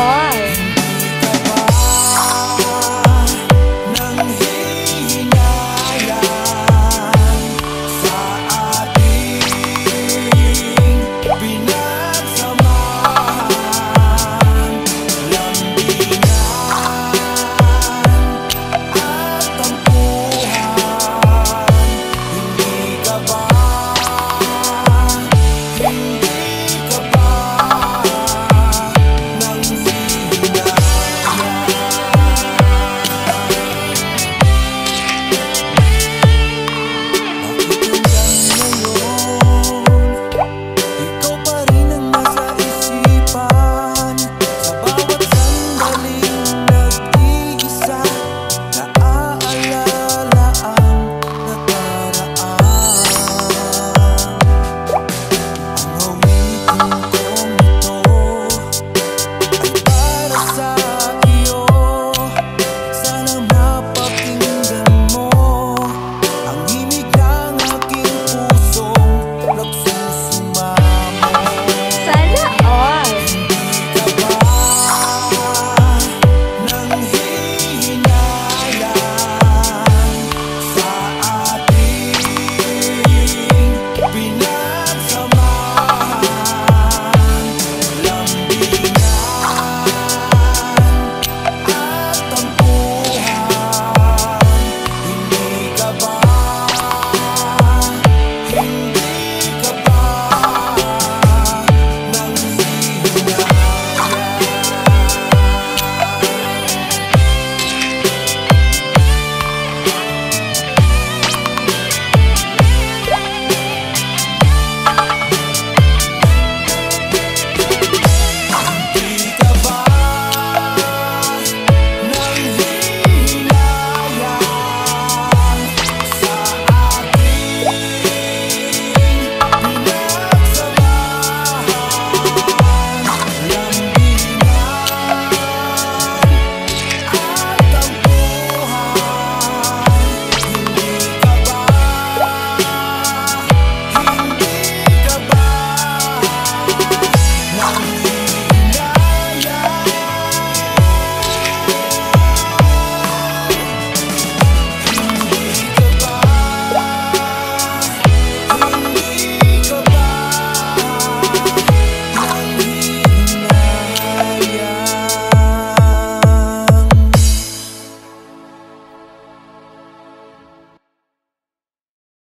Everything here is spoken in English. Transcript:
Bye.